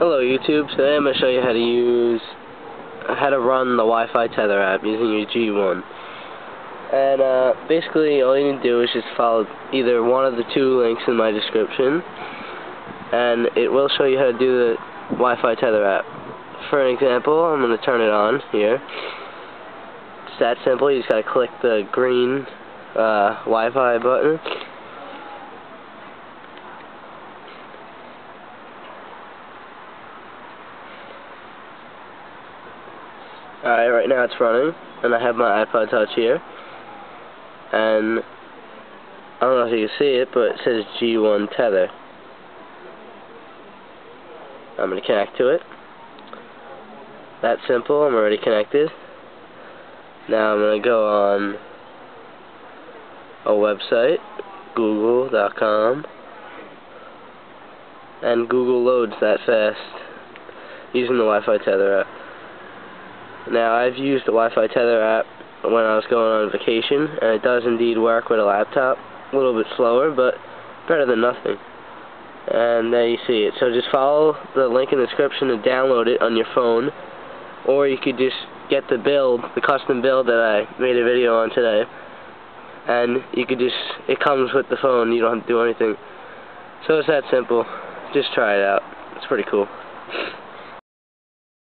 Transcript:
Hello YouTube, today I'm going to show you how to use, how to run the Wi-Fi tether app using your G1. And uh, basically all you need to do is just follow either one of the two links in my description and it will show you how to do the Wi-Fi tether app. For an example, I'm going to turn it on here. It's that simple, you just got to click the green uh, Wi-Fi button Alright, right now it's running, and I have my iPod Touch here, and I don't know if you can see it, but it says G1 Tether. I'm going to connect to it. That simple, I'm already connected. Now I'm going to go on a website, google.com, and Google loads that fast using the Wi-Fi Tether app. Now, I've used the Wi-Fi Tether app when I was going on vacation, and it does indeed work with a laptop. A little bit slower, but better than nothing. And there you see it. So just follow the link in the description to download it on your phone, or you could just get the build, the custom build that I made a video on today, and you could just, it comes with the phone, you don't have to do anything. So it's that simple. Just try it out. It's pretty cool.